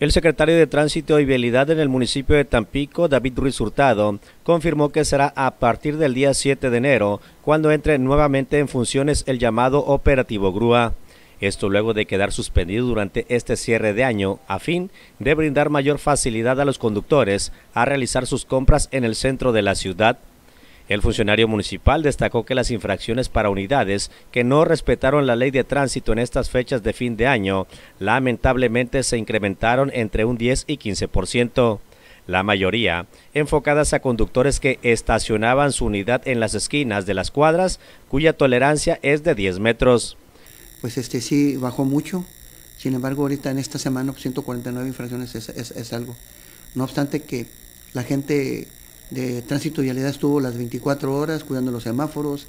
El secretario de Tránsito y Vialidad en el municipio de Tampico, David Ruiz Hurtado, confirmó que será a partir del día 7 de enero cuando entre nuevamente en funciones el llamado operativo grúa. Esto luego de quedar suspendido durante este cierre de año a fin de brindar mayor facilidad a los conductores a realizar sus compras en el centro de la ciudad. El funcionario municipal destacó que las infracciones para unidades que no respetaron la ley de tránsito en estas fechas de fin de año lamentablemente se incrementaron entre un 10 y 15%. La mayoría enfocadas a conductores que estacionaban su unidad en las esquinas de las cuadras cuya tolerancia es de 10 metros. Pues este sí bajó mucho, sin embargo ahorita en esta semana 149 pues, infracciones es, es algo. No obstante que la gente de tránsito y vialidad estuvo las 24 horas cuidando los semáforos,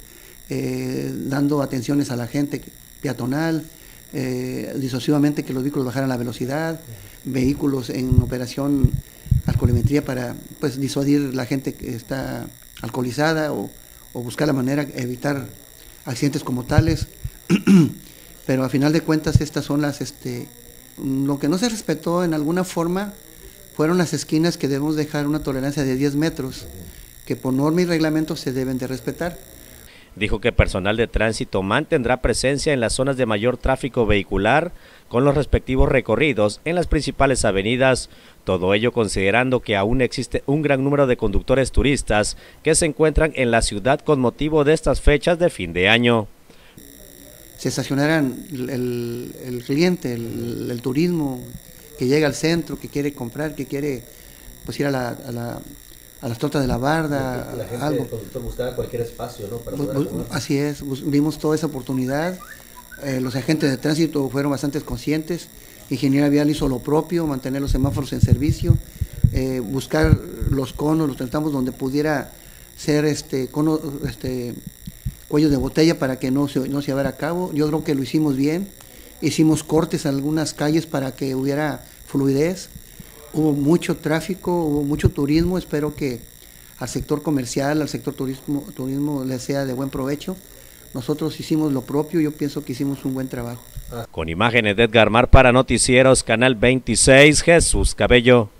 eh, dando atenciones a la gente peatonal, eh, disociosamente que los vehículos bajaran la velocidad, vehículos en operación alcoholimetría para pues disuadir la gente que está alcoholizada o, buscar la manera de evitar accidentes como tales. Pero a final de cuentas estas son las, este, lo que no se respetó en alguna forma fueron las esquinas que debemos dejar una tolerancia de 10 metros, que por norma y reglamento se deben de respetar. Dijo que personal de tránsito mantendrá presencia en las zonas de mayor tráfico vehicular con los respectivos recorridos en las principales avenidas, todo ello considerando que aún existe un gran número de conductores turistas que se encuentran en la ciudad con motivo de estas fechas de fin de año. Se estacionarán el, cliente, el turismo, que llega al centro, que quiere comprar, que quiere pues ir a, la, a, la, a las tortas de la barda, la gente, algo. buscaba cualquier espacio, ¿no? Para así es, vimos toda esa oportunidad. Eh, los agentes de tránsito fueron bastante conscientes. Ingeniería Vial hizo lo propio, mantener los semáforos en servicio, eh, buscar los conos, los tratamos donde pudiera ser este cono, este cuello de botella para que no se, no se llevara a cabo. Yo creo que lo hicimos bien hicimos cortes en algunas calles para que hubiera fluidez, hubo mucho tráfico, hubo mucho turismo, espero que al sector comercial, al sector turismo, turismo le sea de buen provecho. Nosotros hicimos lo propio, yo pienso que hicimos un buen trabajo. Con imágenes de Edgar Mar para Noticieros, Canal 26, Jesús Cabello.